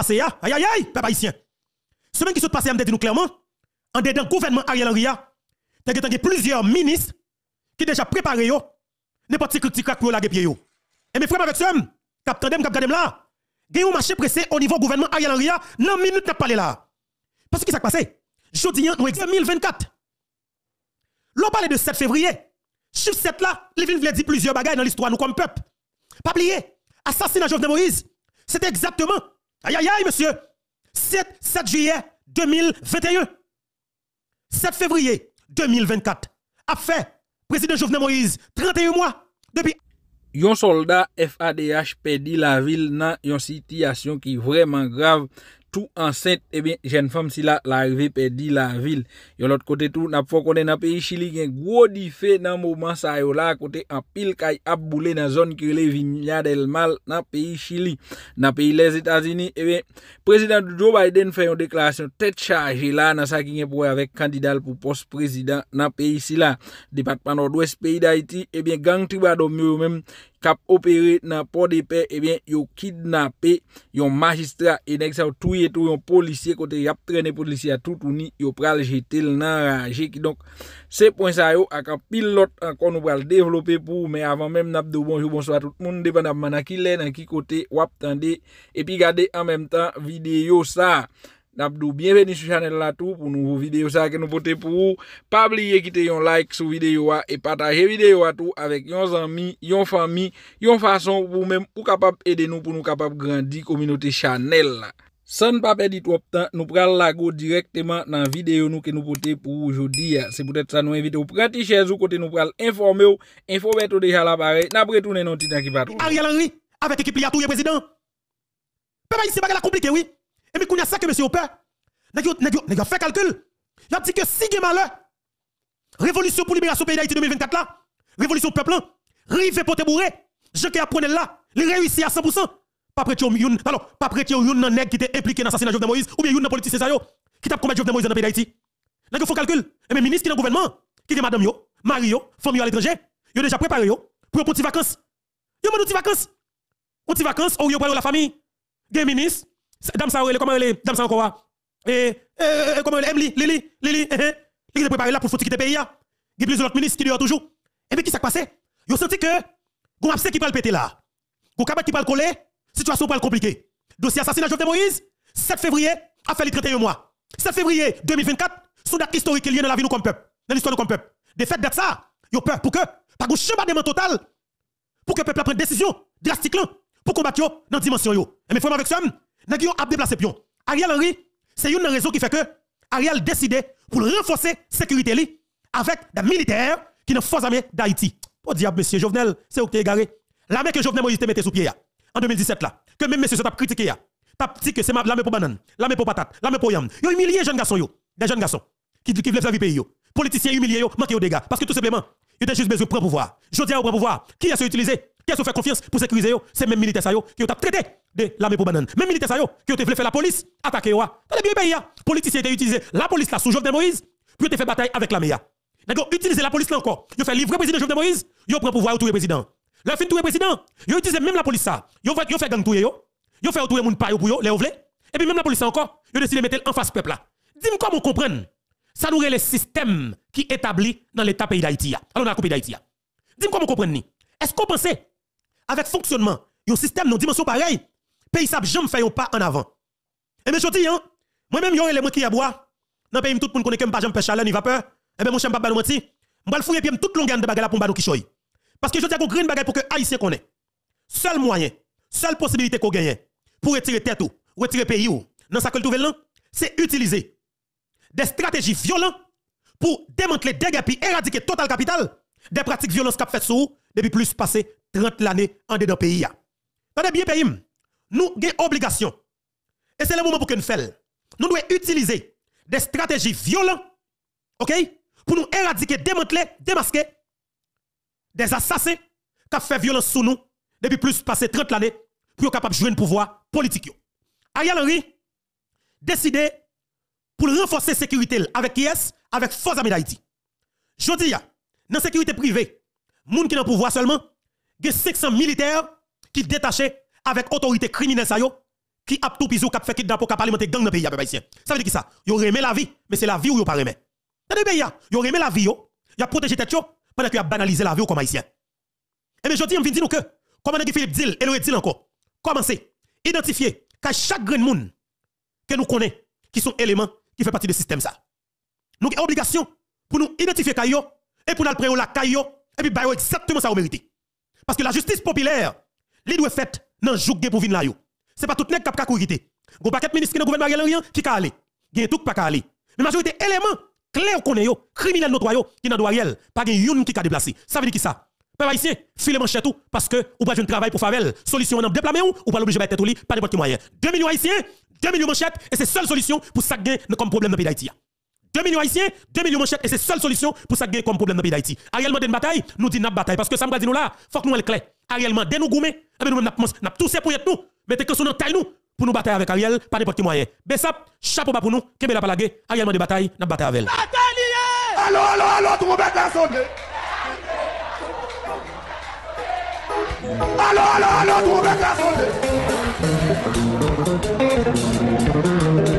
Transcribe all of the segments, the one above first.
passé, aïe aïe aïe, peuple haïtien. Semaine qui saute passé, me dit nous clairement, en dedans gouvernement Ariel Henry, t'as y plusieurs ministres qui déjà préparé yo, n'importe qui critique pour la pied yo. Et mes frères avec ça, cap tandem, cap gadem là, gen un marché pressé au niveau gouvernement Ariel Henry, non minute n'a parlé là. Parce que qui s'est passé? Jodi, nous 2024. L'on parle de 7 février. Chiffre 7 là, les villes dit plusieurs bagages dans l'histoire, nous comme peuple. Pas oublier, assassinat Jovenel Moïse, c'est exactement, Aïe, aïe, aïe, monsieur. 7, 7 juillet 2021. 7 février 2024. A fait, président Jovenel Moïse, 31 mois depuis. Yon soldat FADH pedi la vil nan yon sityasyon ki vreman grav tou ansent, ebe, eh jen fam si la la rive pedi la vil. Yo lot kote tou, nap fò konen nan peyi Chili gen gwo di fe nan mouman sa yo la kote an pil kay ap boule nan zon kirele vinya del mal nan peyi Chili. Nan peyi les Etats-Unis, eh ebe, prezident Joe Biden fè yon deklarasyon tet chaje la nan sa ki gen pouwe avèk kandidal pou pos prezident nan peyi si la. Depatman Nord-Ouest peyi d'Haïti, eh ebe, gang tribado mè yo mèm kap opere nan port de pe, ebyen eh yo kidnapè, yon magistra, e nek sa yo touye tou yon polisye, kote yap trene polisye a toutouni, yo pral jetel nan raje ki donk. Se pon sa yo, ak an pilot ankon nou pral devlopè pou, men avan menm nap do bonjou, bonsoit tout moun, depan ap man akilè nan ki kote wap tande, epi gade an menm tan video sa. Napdou, bienveni sou chanel la tou pou nouvo videyo sa ke nou pote pou ou. Pa bliye kite yon like sou videyo a e pataje videyo a tou avek yon zami, yon fami, yon fason pou mèm ou kapap ede nou pou nou kapap grandi kominote chanel la. San pa pedi trop tan, nou pral lago direkteman nan videyo nou ke nou pote pou ou jodi ya. Se poutet sa nou invite ou prati chèz ou kote nou pral informe ou, informe tou deja la pare, napre tou nenon titan ki patou. Ariel Henry, avek ekip li a tou ye prezident. Pe ba yisi bagala komplike oui. Et il y a ça que monsieur peur. N'a fait calcul? Il a dit que si il malheur, révolution pour libération pays d'Haïti 2024 là, révolution peuple là, rive pote bourré, je qui apprenais là, il réussit à 100%. Pas prêter au youn, alors, pas prêter au youn qui était impliqué dans l'assassinat de Jovenel Moïse, ou bien youn dans politicien ça yo, qui t'a combattu Jovenel Moïse dans le pays d'Haïti. N'a faut calcul. Et mes ministres qui dans le gouvernement, qui dit madame yo, Mario, famille à l'étranger, yo déjà préparé yo, pour une petite vacances. Yo une petite vacances. Une petite vacances, ou yo pour la famille. Des ministres, Dame ça, comment elle est, dame ça encore, et, comment elle est, Emily, Lili, Lili, qui préparé là pour foutre quitter le pays. Il y a plusieurs autres qui dehors toujours. Et puis, qui s'est passé? Ils ont senti que, gon absé qui peut le péter là. Gon cabane qui peut le coller, situation peut le compliquer. Dossier assassinat Jovenel Moïse, 7 février, a fait les 31 mois. 7 février 2024, son date historique lié dans la vie nous comme peuple, dans l'histoire nous comme peuple. Des faits d'être ça, yo peur pour que, par un chambardement total, pour que le peuple prenne décision drastique pour combattre dans la dimension. Et mes frères avec ça, A déplacé pion? Ariel Henry, c'est une raison qui fait que Ariel décidé pour renforcer sécurité avec des militaires qui ne force armée d'Haïti. Pour diable monsieur Jovenel, c'est où tu garé. L'armée que Jovenel Moïse te mettait sous pied en 2017 là. Que même monsieur t'a critiqué. T'a dit que c'est l'armée pour banane, l'armée pour patate, l'armée pour yam. Yo humilié jeunes garçons yo, des jeunes garçons qui qui veulent faire pays yo. Politiciens humiliés yo, manqué au dégâts parce que tout simplement, ils ont juste besoin de prendre pouvoir. Je dis au prendre pouvoir. Qui est-ce utilisé Qui est-ce fait confiance pour sécuriser C'est même militaires qui ont traité de l'armée pour banane. Même militaires qui ont fait la police attaquer. Dans ya, politiciens ont utilisé la police là sous Jovenel Moïse pour faire bataille avec l'armée ya. D'accord, utiliser la police là encore. Ils fait livrer président Jovenel Moïse, ils prend pouvoir tout le président. Leur fin le président, ils utilisé même la police ça. Ils fait fait gang tout yo. Ils fait tout le monde pa yo pour les. Et puis même la police encore, ils décidé de mettre en face peuple là. Dis-moi comment comprendre ça nous est le système qui établi dans l'état pays d'Haïti. Alors, dans le pays d'Haïti. Dis-moi comment comprendre. Est-ce qu'on pensait, avec fonctionnement, un système dans dimension pareille, pays ça jamais fait un pas en avant. Et bien, je dis, hein, moi-même, yo les qui a bois, dans le pays, tout le monde connaît que pas jamais chaleur ni vapeur, et eh bien, mon chien pas nous mentir, vais fouiller toute longueur de bagarre pour nous qui choy. Parce que je dis qu'on green bagarre pour que Haïtien connaît. Seul moyen, seule possibilité qu'on gagne pour retirer tête ou retirer pays ou, dans sa culture, c'est utiliser des stratégies violentes pour démanteler, dégager, éradiquer total capital des pratiques violentes qu'a fait sous depuis plus passé 30 années en dedans pays. Attendez bien pays, nous avons obligation. Et c'est le moment pour que nous fassions. Nous devons utiliser des stratégies violentes, OK, pour nous éradiquer, démanteler, démasquer des assassins qui ont fait violence sous nous depuis plus passé 30 années pour être capable de jouer un pouvoir politique. Ariel Henry décidé pour renforcer la sécurité avec qui Avec Force Armée d'Haïti. Je dans la sécurité privée, gens qui ont pouvoir seulement, y a 500 militaires qui détachés avec autorité criminelle, qui a tout pisou, qui a fait kidnap, qui a parlementé gang dans le pays, haïtien. Ça veut dire qui ça? Yo remet la vie, mais c'est la vie ou yo pas remet? Dans le pays, yo remet la vie, yo, y a protégé tête yo, pendant qu'il a banalisé la vie comme haïtien. Et bien, je dis, on vient dire que, comme on Philippe dit, et le dit encore, commencez, identifier qu'à chaque grain de monde que nous connaissons, qui sont éléments qui font partie du système ça. Nous avons obligation pour nous identifier et pour nous prendre la Kayo et puis bailler exactement ça au mérité. Parce que la justice populaire, li doit fait dans joug pour venir là yo. C'est pas tout nèg qui a courité. Gon paquet ministre qui dans gouvernement Ariel Henry qui ka aller. Gen tout pas ka aller. Mais majorité élément clair qu'on yo, criminel notoire qui dans Ariel, pas gen youn qui ka déplacer. Ça veut dire qui ça? Peuple haïtien, filez manchette tout parce que ou pas un travail pour Favel. Solution on déplacer ou ou pas l'obligé mettre tout li, pas n'importe quel moyen. 2 millions haïtiens, 2 millions manchettes et c'est seule solution pour ça comme problème dans le pays d'Haïti. 2 millions haïtiens, 2 millions manchettes et c'est seule solution pour ça gagner comme problème dans le pays d'Haïti. Ariel mande une bataille, nous dit n'a bataille parce que ça me dit nous là, faut que nous le clair. Ariel mande nous goumé, et eh nous n'a n'a tous ces pour nous, mettez que son taille nous pour nous battre avec Ariel pas n'importe quel moyen. Bessap, chapeau bas pour nous, kebe la palagé, Ariel mande bataille, n'a bataille avec elle. Allô allô allô monde la sonde. Allô allô allô monde la sonde.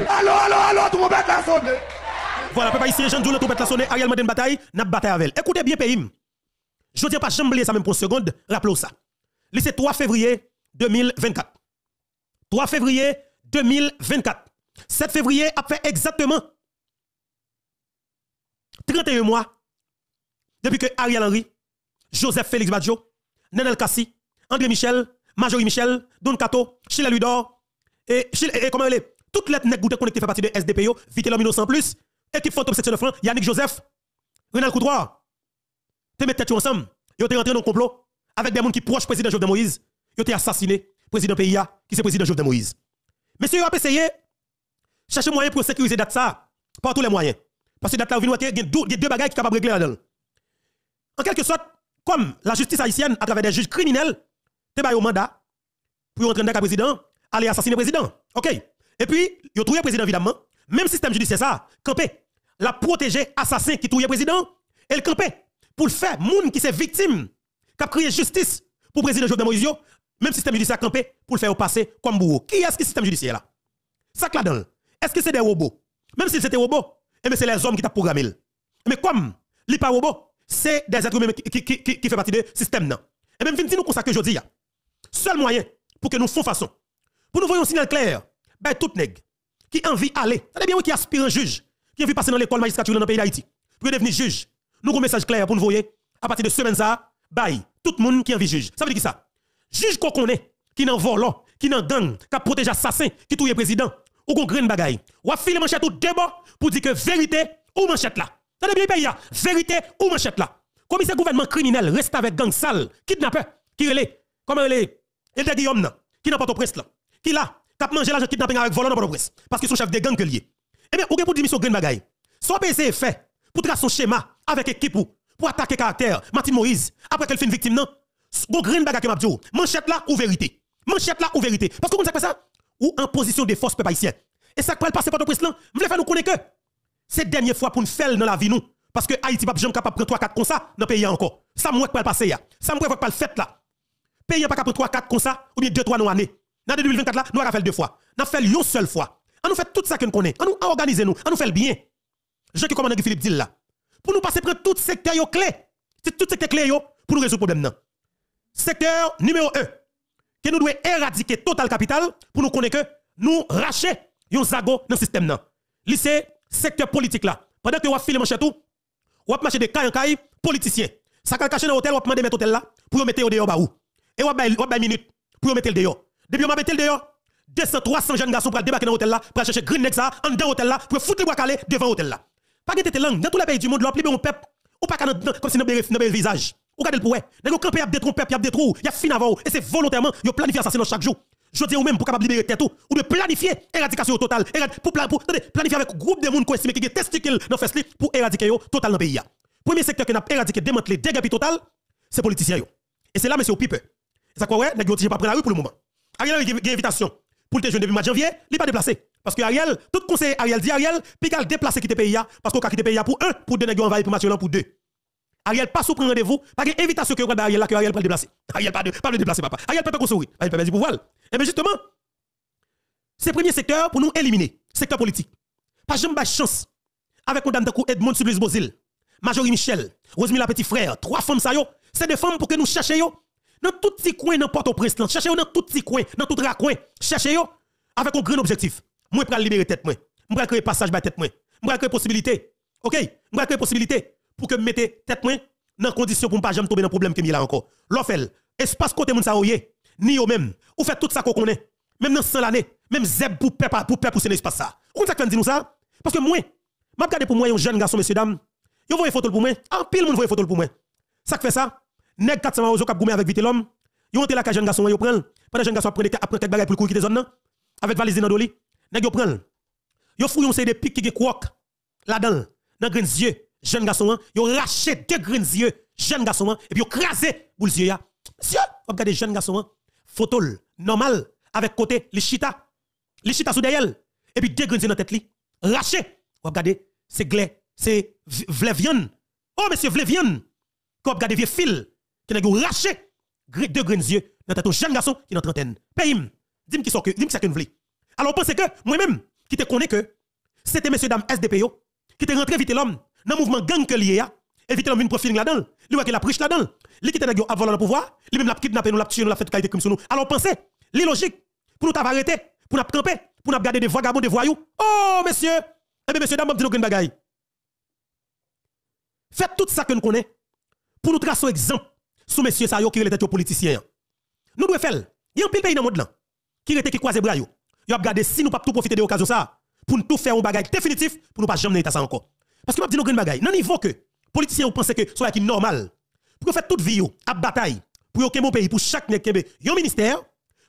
Allô allô allô monde la sonde. Voilà, papa ici, Jean Doulon, tout la sonne, Ariel mande une bataille, n'a bataille avec. Écoutez bien pays. Je ne dis pas jamais ça même pour une seconde, rappelez ça. C'est 3 février 2024. 3 février 2024. 7 février a fait exactement 31 mois depuis que Ariel Henry, Joseph Félix Badjo, Nenel Kassi, André Michel, Majorie Michel, Don Kato, Chile Ludor, et, et, comment elle est, toutes les nègres connectées fait partie de SDPO, Vite Lomino sans plus, équipe photo section de France, Yannick Joseph, Renal Coutoir, te mettent tête ensemble, ils ont rentré dans le complot avec des gens qui proches président Jovenel Moïse, ils ont assassiné président PIA qui c'est président Jovenel Moïse. Mais si vous avez essayé, chercher moyen pour sécuriser date ça, par tous les moyens. Parce que date là, vous voyez, il y a deux bagages qui de régler là-dedans. En quelque sorte, comme la justice haïtienne, à travers des juges criminels, te bail au mandat pour entrer dans le président, aller assassiner le président. OK? Et puis, trouvez le président, évidemment, même système judiciaire, ça, campé, la protéger assassin qui touille le président, et le campé, pour le faire, moun qui c'est victime, qui a crié justice pour le président Jovenel Moïse, même système judiciaire campé, pour le faire passer comme bourreau. Qui est-ce qui système judiciaire là? Ça là-dedans. Est-ce que c'est des robots? Même si c'était robots, eh c'est les hommes qui t'a programmé. Mais comme, les pas robots, c'est des êtres humains qui, fait partie du système. Non. Et même, nous ça que je dis, seul moyen pour que nous fassions façon, pour nous voyons un signal clair, ben, tout nègre qui envie aller, ça bien qui aspire un juge, qui envie passer dans l'école magistrature dans le pays d'Haïti, pour devenir juge. Nous avons un message clair pour nous voyez, à partir de semaine ça, bye, tout le monde qui envie juge. Ça veut dire ça? Juge qu'on connaît, qui n'en volant, qui n'en gang, qui protège assassin, qui touille président, ou qu'on graine bagaille. Ou a filé manchette ou débat pour dire que vérité ou manchette là. Dans bien pays, vérité ou manchette là. Commissaire gouvernement criminel reste avec gang sale, kidnappeur, qui relait, comment il est, il de Guillaume, qui n'a pas de presse là, qui là, qui a mangé l'argent kidnapping avec volant dans pas presse, parce que son chef de gang que lié. Eh bien, ou pour dire mission graine bagaille. Soit PC fait pour tracer son schéma avec équipe pour attaquer caractère, Martin Moïse, après qu'elle fait une victime, non? Bon, green baga que m'a manchette là ou vérité? Manchette là ou vérité? Parce que vous savez ça? Ou en position de force peuple. Et ça peut passer par le président, vous voulez faire nous connaître que c'est dernière fois pour nous faire dans la vie nous. Parce que Haïti pas jamais capable de prendre 3 4 comme ça dans le pays encore. Ça moi pas passer. Ça moi pas le fait là. Pays pas capable de 3 4 comme ça ou bien 2 3 dans l'année. Dans 2024 là, nous avons fait deux fois. Nous avons fait une seule fois. On nous fait tout ça que nous connaissons. On nous organiser nous, on nous fait bien. Je qui commande Philippe dit là. Pour nous passer prendre tout secteur clé. C'est tout secteur clé pour nous résoudre le problème Secteur numéro 1 que nous devons éradiquer total capital pour nous connaître que nous racher yon zago dans le système. Lycée secteur politique là. Pendant que vous filez manchette tout, vous marcher de caille en politicien. Ça ka caché dans l'hôtel, vous demander mettre hôtel là pour mettre au dehors ba ou. Et vous bay minute pour mettre le dehors. Depuis vous mettre le dehors, 200 300 jeunes garçons pour débarquer dans l'hôtel là pour chercher green neck ça en dedans hôtel là pour foutre les bois calé devant l'hôtel là. Pas que langue dans tous les pays du monde, l'op libéré un peuple ou pas comme si dans le visage. Ou regardez le pouet. Nèg campé a détruit peuple, a détruit, a fin avant et c'est volontairement, yo planifié assassinat chaque jour. Je dis ou même pour capable libérer tête ou de planifier éradication totale, pour, pour planifier avec groupe de monde qui estime qui testicules dans fesse pour éradiquer total dans pays Premier secteur qui n'a éradiqué démantelé dégâts total, c'est politiciens yo. Et c'est là monsieur Pipe. Et ça quoi ouais, nèg pas prendre la rue pour le moment. Ariel a une invitation pour te jeune depuis mois de janvier, il pas déplacé. Parce que Ariel, tout conseil Ariel dit Ariel, puis qu'il déplacé quitter pays parce qu'on a quitté pays pour un, pour deux nèg envahi pour Mathieu pour deux. Ariel pas sous rendez-vous, pas une invitation que vous Ariel là que Ariel pas déplacer. Ariel pas de pas de déplacer papa. Ariel pas de sourire. Ariel pas de pouvoir. Et bien justement, C'est premier secteur pour nous éliminer, secteur politique. Pas jamais de chance. Avec Madame Takou Edmond Sublis Bozil, Majorie Michel, Rosemilla Petit Frère, trois femmes ça yo, c'est des femmes pour que nous cherchions. Dans tout petit coin dans Port-au-Prince, cherchez dans tout petit coin, dans tout raccoin, cherchez yo avec un grand objectif. Moi pour libérer tête moi. Moi créer passage ba tête moi. Moi créer possibilité. OK, moi créer possibilité pour que mettez tête moi dans condition pour pas jamais tomber dans problème que là encore. L'offel, espace côté moun sa ni yo même, ou fait tout ça qu'on connaît. Même dans 100 l'année, même zeb pour peur pour peur pour ce espace ça. Comment ça dit nous ça? Parce que moi, m'a regardé pour moi un jeune garçon messieurs dames, yo voyez photo pour moi, en pile moun voyez photo pour moi. Ça fait ça, nèg 400 euros cap goumé avec vite l'homme, yo monté la ka jeune garçon yo prend, pendant jeune garçon après après quelques bagages pour courir quitter zone nan, avec valise dans doli, nèg yo prend. Yo fouillon c'est des pics qui croque là-dedans, dans grands yeux, jeune garçon, yo raché deux grands yeux, jeune garçon et puis yo crasé boule yeux Monsieur, vous regardez jeune garçon, photo normal. Avec côté les chita, les chita sous derrière et puis deux yeux dans tête li, raché. Regardez, c'est glé, c'est vlevian. Oh monsieur vlevian. Quand vous regardez vieux fil qui n'a raché deux grands yeux dans tête jeune garçon qui dans trentaine. Paye-moi. Dis-moi qui sont que, dis-moi qui que voulez. Alors pensez que moi-même qui te connais que c'était monsieur dame SDPO qui te rentré vite l'homme dans le mouvement gang que lié et vite l'homme une profil là-dedans. Lui voit qu'il a pris là-dedans. Lui qui nèg avant le pouvoir, lui même l'a kidnappé nous l'a tué nous l'a fait qualité crime sur nous. Alors pensez, li logique pour nous t'avoir arrêté, pour nous camper, pour nous garder des vagabonds des voyous. Oh monsieur, eh bien monsieur dame dit nous une bagaille. Faites tout ça que nous connaissons pour nous tracer exemple sous monsieur ça yo qui était politicien. Nous devons faire. Il y a un pays dans le monde là qui était qui croise bras yo. Yo regarder si nous pas tout profiter de l'occasion ça pour nous tout faire un bagage définitif pour nous pas jamais ça encore. Parce que m'a dit nous une bagaille, non niveau que politiciens vous pensez que soit qui normal pour faire toute vie à bataille pour que mon pays pour chaque nèg kembe un ministère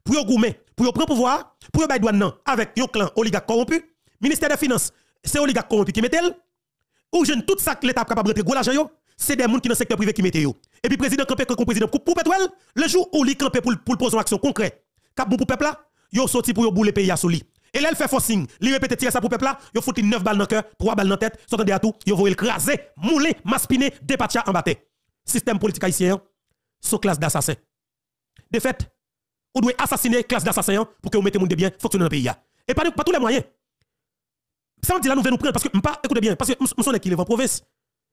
pour yo goumer pour prendre pouvoir pour yo bay douane avec un clan oligarque corrompu ministère des finances c'est oligarque corrompu qui mettel ou jeune tout ça que l'état capable de rentrer gros l'argent c'est des gens qui dans le secteur privé qui mettent yo et puis président campé comme président pour pétrole le jour où il campé pour pour poser une action concrète cap bon pour peuple là yo sorti pour yo bouler pays à soli et là, elle fait forcing. Il répète tirer ça pour peuple là. Yo fouti 9 balles dans le cœur, 3 balles dans la tête. S'entendez à tout. Yo voyez le craser, mouler, maspiner, dépatcher en. Système politique haïtien, sous classe d'assassins. De fait, on doit assassiner classe d'assassins pour que vous mettez monde de bien fonctionner dans le pays. Et pas, tous les moyens. Ça, on dit là, nous venons nous prendre parce que, pas, écoutez bien, parce que nous sommes qui vivent en province.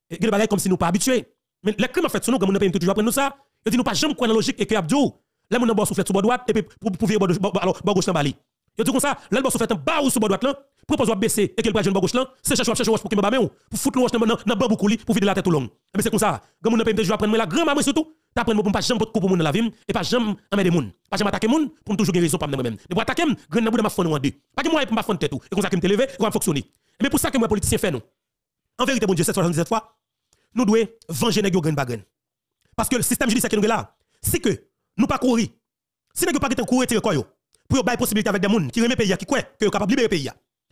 Et des bagages comme si nous pas habitués. Mais les crimes en fait, sur nous, comme nous toujours apprendre ça, ils disent nous pas jamais croire la logique et que Abdou, là, nous avons soufflé sur bord droite et puis pour pour virer bord gauche dans Bali. Yo dit comme ça, là le fait un bar ou sous droite là, propose baisser et qu'elle prenne bas gauche là, c'est chercher chercher pour qu'il me ba pour foutre le roche dans dans bambou couli pour vider la tête tout long. Mais c'est comme ça. Comme on pas toujours apprendre la grand maman surtout, t'apprendre pour pas jamais couper moun dans la vie et pas jamais amener moun. Pas jamais attaquer moun pour toujours gagner raison pas moi même. De pour attaquer, grand dans ma fond en deux. Pas que moi pour pas fond tête tout. Et comme ça que me levé, va fonctionner. Mais pour ça que moi politicien fait nous. En vérité bon Dieu 777 fois, nous devons venger yo grand bagan. Parce que le système judiciaire que nous là, c'est que nous pas courir. Si nèg pas courir tirer pour avoir possibilité avec des gens qui remet pays qui quoi que capable libérer pays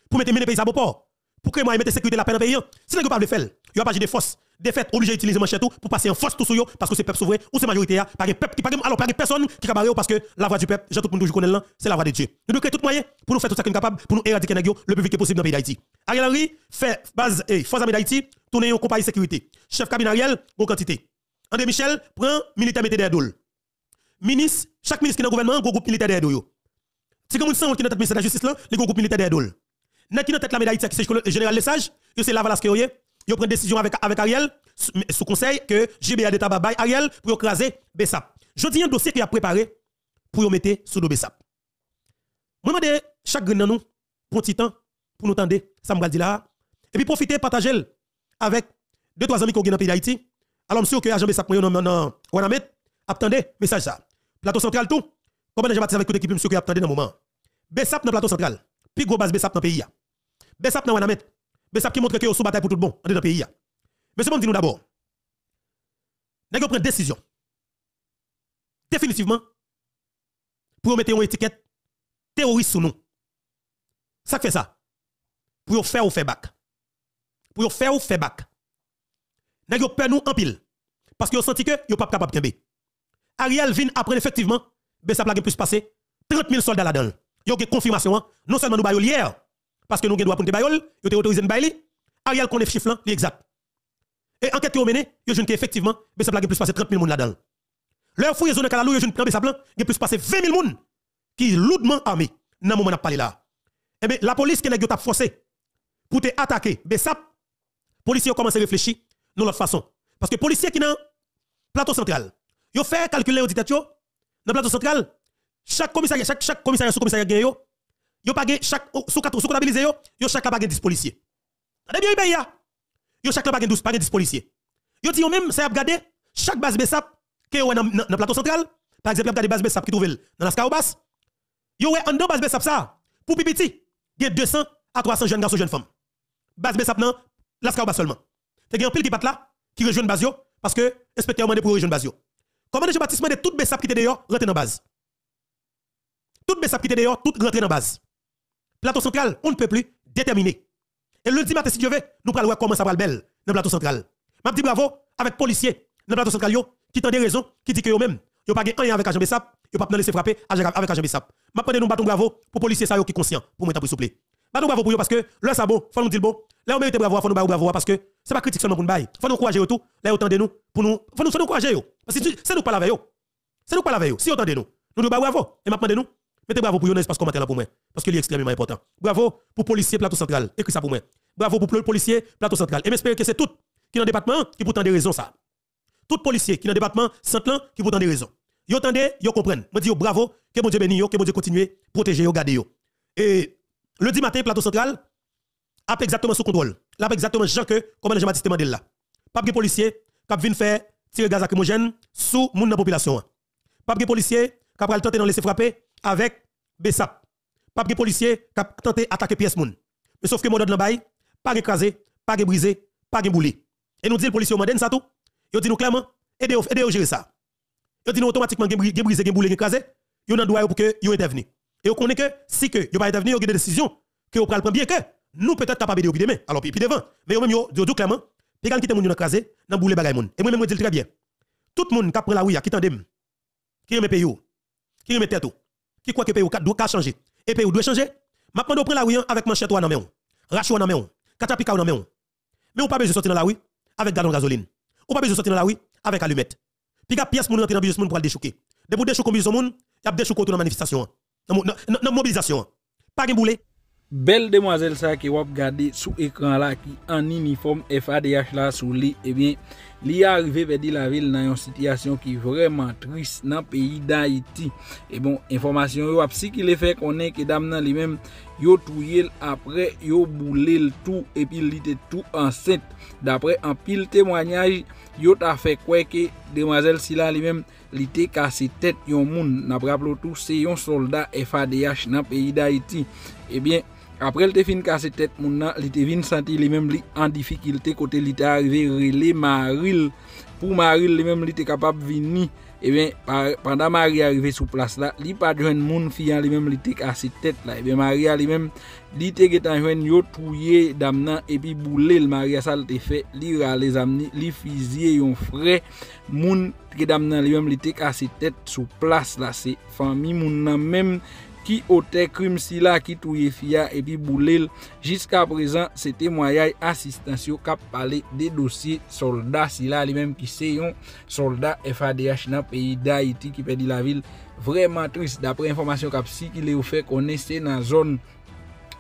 pour mettre le pays à bon pour que moi mettre sécurité la dans le pays si vous pas le faire il a pas des forces des faits obligé d'utiliser manchette pour passer en force tout sur parce que c'est peuple souverain ou c'est majorité pas peuple qui pas alors pas personne qui capable parce que la voix du peuple j'ai tout monde toujours connaît là c'est la voix de Dieu. Nous devons créer tout moyen pour nous faire tout ça qu'on capable pour nous éradiquer le plus vite possible dans le pays d'Haïti. Ariel Henry fait base et force armée d'Haïti tourner en compagnie sécurité. Chef cabinet Ariel bon quantité. André Michel prend militaire mettre des ministre chaque ministre qui dans le gouvernement groupe militaire des si comme on qui tête ministère de la justice là, les groupes militaires d'Edol. N'a qui dans tête la médaille c'est le général Lesage, c'est Lavalas qui yo prend décision avec Ariel sous conseil que JBA de Tababay Ariel pour écraser Bessap. Je dis un dossier qui a préparé pour mettre sous le Bessap. Moi demande chaque grain dans nous un petit temps pour nous tendre ça me dit là et puis profiter partager avec deux trois amis qui ont dans le pays d'Haïti. Alors monsieur que agent Bessap moi non non Wanamet attendez message ça. Plateau central tout Comment j'ai bâti avec toute l'équipe monsieur qui a attendu dans le moment? Bessap dans le plateau central. Puis gros base Bessap dans le pays. Bessap dans Wanamet. Bessap qui montre que est sous bataille pour tout le monde dans le pays. Monsieur bon dit nous d'abord. Pris une décision. Définitivement. Pour mettre une étiquette terroriste sur nous. Ça fait ça? Pour faire ou faire back. Pour faire ou faire back. Nous avons peur nous en pile. Parce que vous senti que vous pas capable de Ariel vient après effectivement Bessap la plus passé 30 000 soldats là-dedans. Yo gen confirmation hein. non seulement nous bayol hier parce que nous gen droit pour nous bayol, yo te autorisé bayli. Ariel connaît chiffre là, exact. Et enquête qui ont mené, yo jeune effectivement Bessap la gen plus passé 30 000 monde là-dedans. Leur fouille zone kalalou jeune plan Bessap là, gen plus passé 20 000 monde qui lourdement armé dans moment n'a parlé là. Eh bien, la police qui pas forcé pour te attaquer, Bessap, policiers ont commencé à réfléchir de l'autre façon. Parce que policiers qui dans plateau central, ils ont fait calculer au dictature dans le plateau central, chaque commissariat, chaque, chaque commissariat, sous-commissariat gagne yo, yo pas chaque sous sous comptabilisé yo, yo chaque pas gagne 10 policiers. Attendez bien pays. Yo chaque pas gagne 12 pas gagne 10 policiers. Yo dit yo même ça a regardé chaque base Bessap qui est dans le plateau central, par exemple, des bases Bessap qui trouvent dans la Scaobas. Yo ouais en dedans base Bessap ça pour pipiti, il y a 200 à 300 jeunes garçons jeunes femmes. Base Bessap non, la seulement. Fait un pile qui pat là qui rejoint base yo parce que inspecteur demandé pour rejoindre base yo. Comment de Baptiste de toute Bessap qui était dehors rentrer dans base. Toute Bessap qui était dehors, tout rentrer dans base. Plateau central, on ne peut plus déterminer. Et lundi matin, si Dieu veut, nous allons voir comment ça va le bel dans le plateau central. Je dis bravo avec policiers dans le plateau central qui ont des raisons, qui dit que eux même yo pas rien avec agent Bessap, yo pas laisser frapper avec agent Bessap. M'a prendre nous bâton bravo pour policiers qui conscient pour moi s'il vous. Bâton bravo pour yo parce que là ça bon, faut nous dire bon. Là on mérite bravo, faut nous bravo parce que c'est pas critique seulement pour nous bail. Faut nous encourager tout. Là de nous pour nous faut nous encourager. Parce que c'est nous pas la veille. C'est nous pas la veille. Si de nous, nous nous bravo et m'a de nous Mettez bravo pour Younes parce commentaire là pour moi. Parce que c'est extrêmement important. Bravo pour policier plateau central. Écris ça pour moi. Bravo pour policier plateau central. Et j'espère que c'est tout qui dans le département qui pourtant des raisons ça. Tout policier qui dans le département central qui pourtant des raisons. Yo entendez, yo comprennent. Je dis bravo, que bon Dieu bénisse que bon Dieu continue protéger yo, garder yo. Et lundi matin plateau central a exactement sous contrôle. Là exactement Jean que comme Jean-Baptiste Mandel là. Pas de policier qui vient faire tirer gaz lacrymogène sous moun la population. Pas de policier qui va tenter de laisser frapper avec Bessap. Pas de policier qui a tenté d'attaquer pièce moun. Mais sauf que mon dans bail, pas écrasé, pas brisé, pas boulé. Et nous dit le policier au ça tout. Il dit nous clairement aidez aidez gérer ça. Il dit nous automatiquement gen brisé, gen boulé, gen écrasé, yo nan droit pour que yo intervenu. Et on connaît que si que yo pas intervenu, yo a des décisions que yo pral bien que nous peut-être capable de demain. Alors puis devant, mais yo même yo yo clairement, puis quand quitte moun yo écrasé, nan boulé bagay moun. Et moi même je dis très bien. Tout le monde qui prend la rue qui tendem, qui remet pays qui remet tête qui croit que pays doit changer? Et pays doit changer? Maintenant on prend la rue avec manchette ou nan main. Racho nan main. Katapika nan main. Mais on pas besoin de sortir dans la rue avec galon gasoline. On pas besoin de sortir dans la rue avec allumette. Puis pièce moun rentrer dans business moun pour le déchouquer. De pour déchouquer business moun, y a déchouquer dans la manifestation. Dans la mobilisation. Pas de boulet. bel demwazel sa ki wap gade sou ekran la ki an uniform FADH la sou li, eh ebyen li a arrive pedi la vil nan yon sityasyon ki vreman tris nan peyi da iti. E eh bon, informasyon yo ap si ki le fe konen ke dam nan li men yo touyel apre yo boulel tou epi li te tou anset. Dapre an pil temwanyaj, yo ta fe kwe ke demwazel si la li men li te kase tet yon moun. Napra plo tou se yon soldat FADH nan peyi da iti. Ebyen, eh Apre l te fin kase tet moun nan, li te vin santi li menm li an difikilte kote li te arrive rele maril. Pou maril li menm li te kapap vini, e ben pandan mari arrive sou plas la, li pa jwen moun fiyan li menm li te kase tet la. E ben mari li menm li te getan jwen yo touye dam nan, e pi boule l mari sal te fe, li rale zamni, li fizye yon fre. Moun ke dam nan li menm li te kase tet sou plas la, se fami moun nan menm. ki ote krim si la ki touye fia epi boulel. Jiska prezan se temoyay asistansyo kap pale de dosye soldat si la li menm ki se yon soldat FADH nan peyi da iti ki pedi la vil. Vreman tris dapre informasyon kap si ki le ou fe konen se nan zon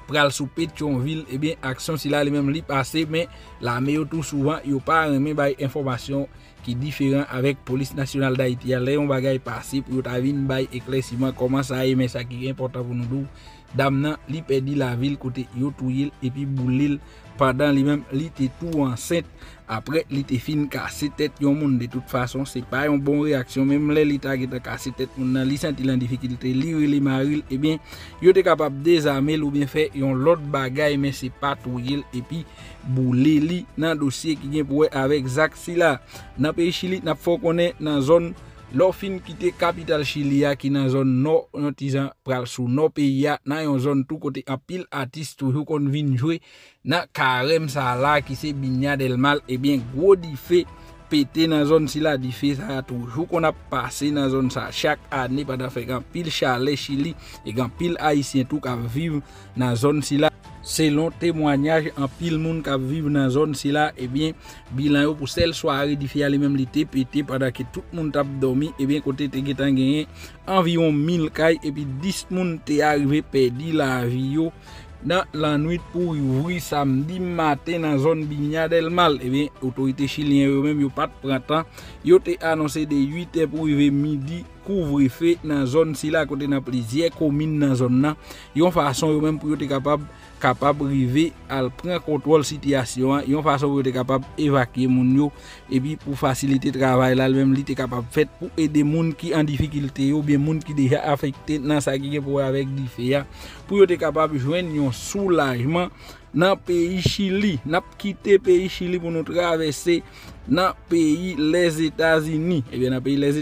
pral sou Petionville, ebyen eh aksyon si la li menm li pase, men la me yo tou souvan yo pa remen bay informasyon ki diferan avèk polis nasyonal da iti. Alè yon bagay pase pou yo ta vin bay eklesiman koman sa e men sa ki gen portan pou nou dou. Dam nan li pedi la vil kote yo tou yil epi bou lil padan li menm li te tou ansent. apre li te fin kase tet yon moun. De tout fason se pa yon bon reaksyon. Menm le li tagi te kase tet moun nan. Li senti lan difikilite li ou li maril. Eh e ben yo te kapap dezame ou ben fe yon lot bagay men se patou yil epi boule li nan dosye ki gen pou we avek zak si la nan peyi chili nan fokone nan zon Lò fin kite kapital Chili ya ki nan zon nou notizan pral sou nou peyi ya nan yon zon tou kote apil artist tou yon kon vin jwe, nan karem sa la ki se binya del mal ebyen gwo di fe. pete nan zon si la di fe sa toujou kon ap pase nan zon sa chak ane padan fe gampil chale chili e gampil haisyen tou kap viv nan zon si la selon témoignage an pil moun kap viv nan zon si la eh ebyen bilan yo pou sel soare di fe ale mem li te pete padan ki tout moun tap domi ebyen kote te getan genyen anviyon 1000 kay epi 10 moun te arrive pedi la vi yo. nan lan nwit pou youvri samdi maten nan zon Binya del Mal. Eh Ebe, otorite chilyen yo menm yo pat prantan, yo te anonse de 8 e pou youvri midi kouvri fe nan zon si la kote nan plizye komine nan zon nan. Yon fason yo menm pou yo te kapab kapab rive al pren kontrol sityasyon, yon fason pou yo te kapab evakye moun yo, epi pou fasilite travay la, lwem li te kapab fet pou ede moun ki an difikilte yo, bien moun ki deja afekte nan sa ki gen pou avek di fe ya, pou yo te kapab jwen yon soulajman nan peyi Chili, nap kite peyi Chili peyi les Etasini, ebyen nan peyi les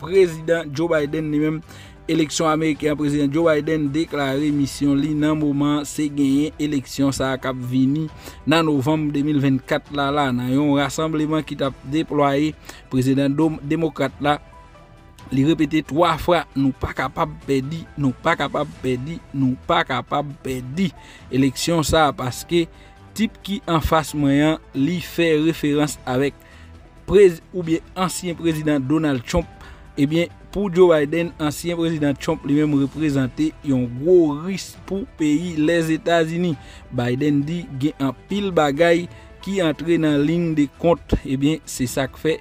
prezident Joe Biden ni menm, eleksyon Ameriken, prezident Joe Biden deklare misyon li nan mouman se genyen eleksyon sa akap vini nan novem 2024 la la. Nan yon rassembleman ki tap deploye prezident demokrate la li repete 3 fwa nou pa kapab pedi, nou pa kapab pedi, nou pa kapab pedi eleksyon sa paske tip ki an fas mayan li fe referans avek prez ou bien ansyen prezident Donald Trump eh ebyen Pou Joe Biden, ansyen prezident Trump li menm reprezentè yon gwo ris pou peyi les Etats-Unis. Biden di gen an pil bagay ki antre nan lin de kont, ebyen eh se sak fe.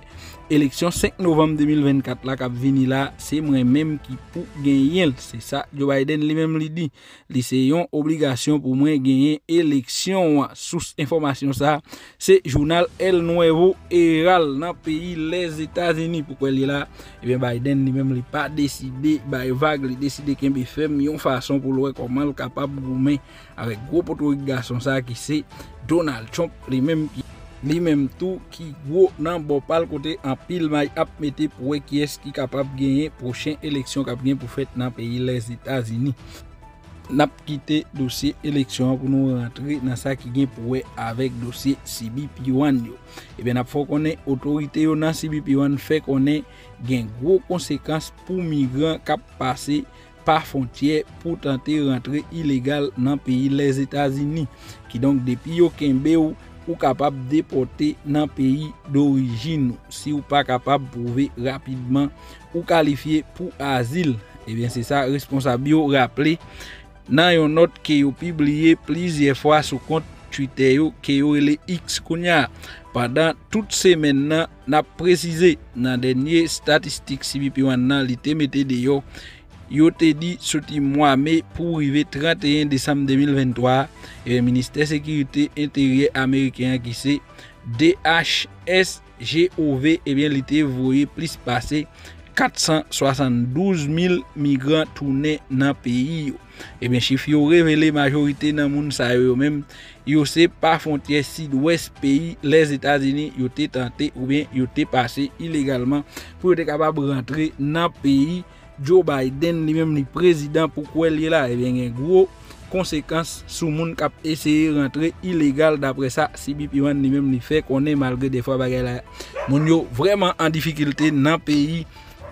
eleksyon 5 novem 2024 la kap vini la, se mwen menm ki pou genyen. Se sa, Joe Biden li menm li di. Li se yon obligasyon pou mwen genyen eleksyon. Sous informasyon sa, se jounal El Nuevo Eral nan peyi les Etats-Unis. Poukwen li la, ebyen Biden li menm li pa deside, bay e vague li deside ken be fem yon fason pou lwe koman l kapap goumen avek gwo potori gason sa ki se Donald Trump li menm ki li menm tou ki gwo nan bo pal kote an pil may ap mette pou we ki es ki kapap genye prochen eleksyon kap genye pou fet nan peyi les Etasini. Nap kite dosye eleksyon pou nou rentre nan sa ki genye pou we avek dosye CBP1 yo. Ebe nap fò konen otorite yo nan CBP1 fè konen gen gwo konsekans pou migran kap pase pa fontye pou tante rentre ilegal nan peyi les Etasini. Ki donk depi yo kenbe yo ou kapab depote nan peyi d'origin nou. Si ou pa kapab pouve rapidman ou kalifiye pou azil. Ebyen se sa responsab yo rapple nan yon not ke yo pibliye plizye fwa sou kont Twitter yo yo ele X konya. Padan tout semen nan nap prezize nan denye statistik CBP1 nan li de yo te di soti mwa me pou rive 31 Desem 2023 e Ministè Sekirite Interye Amerikyan ki se DHSGOV ebyen li te voye plis pase 472.000 migran toune nan peyi yo. Ebyen chif yo revele majorite nan moun sa yo men yo se pa fontye sid-west peyi les Etats-Unis yo te tante ou bien yo te pase ilegalman pou yo te kapab rentre nan peyi yo. Joe Biden li menm li prezident pou kwen li la, ebyen gen gro konsekans sou moun kap eseye rentre ilegal dapre sa CBP1 li menm li fe konen malge defwa bagay la. Moun yo vreman an difikilte nan peyi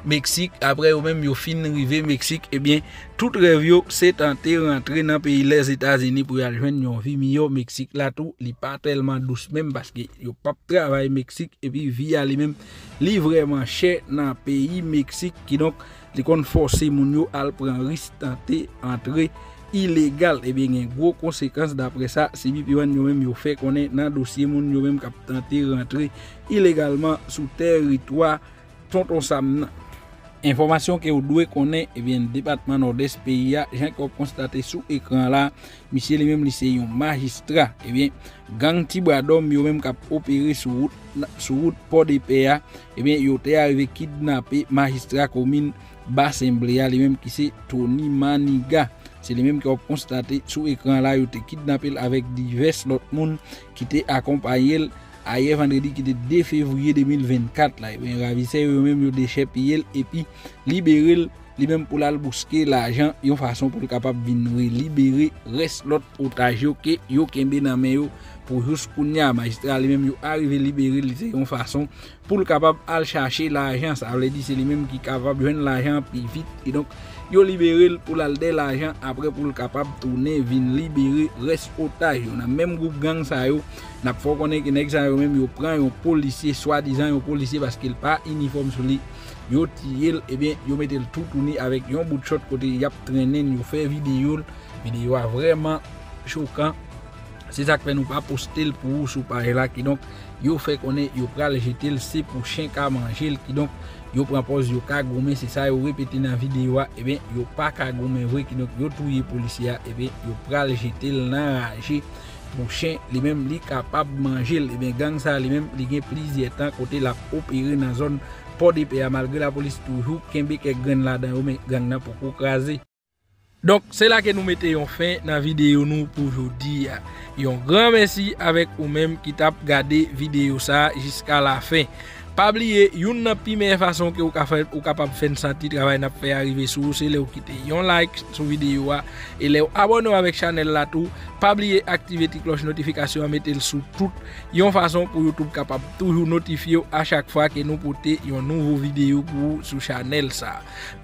Meksik, apre yo menm yo fin rive Meksik, ebyen tout rev yo se tante rentre nan peyi les Etats-Unis pou yalwen yon vi mi yo Meksik la tou li pa telman dous menm baske yo pap travay Meksik epi vi ya li menm li vreman chè nan peyi Meksik ki donk li kon force moun yo al pran ris tante entre ilegal ebyen gen gro konsekans dapre sa CBP1 yo menm yo fe konen nan dosye moun yo menm kap tante rentre ilegalman sou teritwa tonton sam nan. Informasyon ke ou dwe konen ebyen departman Nord-Est peyi ya jen kon konstate sou ekran la misye li menm li se yon magistra ebyen gang tibadom yo menm kap opere sou wout po de peya ebyen yo te arrive kidnap magistra komine Basemblea li menm ki se Tony Maniga. Se li menm ki op konstate sou ekran la yo te kidnapel avèk divers lot moun ki te akompanyel aye vendredi ki te de fevriye 2024 la. E ben ravise yo menm yo de chepiyel epi liberel li menm pou lal bouske l'ajan yon fason pou kapap vinre libere res lot otaj yo ke yo kembe nan men yo pou jous koun ya. Magistra li menm yo arrive libere li se yon fason pou l kapap al chache l'ajan sa vle di se li menm ki kapap jwen l'ajan pi vit e donk yo libere l pou lal de l'ajan apre pou l kapap tourne vin libere res otaj yo. Nan menm group gang sa yo nap fò konen ki nek sa yo menm yo pran yon polisye swa dizan yon polisye baske l pa uniform sou li. Yo tiyel ebyen yo metel toutouni avek yon bout shot kote yap trenen yo fe videyo Videyo a vreman chokan. Se sak fe nou pa postel pou ou sou pare la ki donk yo konen yo pral jetel se pou chen ka manjel ki donk yo pranpoz yo ka goumen se sa yo repete nan videyo a, e ben yo pa ka goumen vwe ki donk yo touye polisya, e ben yo pral li gang sa li menm li gen plizye tan kote la podi pe ya malgre la polis toujou kenbe ke gen la dan yo men gen nan pou kou kaze. Donk se la ke nou mette yon fin nan videyo nou pou jodi ya. Yon gran mersi avek ou menm ki tap gade videyo sa jiska la fin. Pabliye, yon nan pi meye fason ke ou kapap fen santi travay nan fey arrive sou, se le ou kite yon like sou videyo a, e le ou abone ou avek chanel la tou, pabliye aktive ti kloche notifikasyon a metel sou tout, yon fason pou YouTube kapap toujou notifiyo a chak fwa ke nou pote yon nouvo videyo pou sou chanel sa.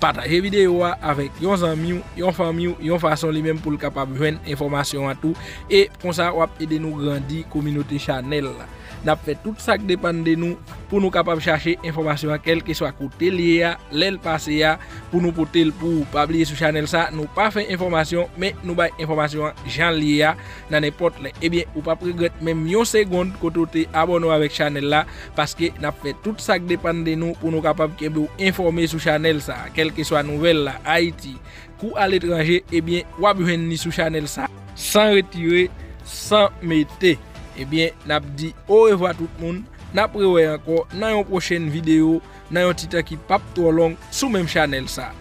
Pataje videyo a avek yon zanmiou, yon famiou, yon fason li menm pou l kapap jwen informasyon a tou, e kon sa wap ede nou grandi kominote chanel la. nap fè tout sak depan de nou pou nou kapab chache informasyon kelke swa kote liye ya, lèl pase ya, pou nou pote l pou pabliye sou chanel sa, nou pa fè informasyon, men nou bay informasyon jan liye ya nan epot lè. Ebyen, ou pa pregret menm yon segonde koto te abon nou avèk chanel la, paske nap fè tout sak depan de nou pou nou kapab kebe ou informe sou chanel sa, kelke swa nouvel la, Haiti, kou al etranje, ebyen, wap jwen ni sou chanel sa, san retire, san mette. Ebyen, nap di o revo a tout moun, nap rewe anko nan yon prochen video, nan yon titan ki pap to long sou menm chanel sa.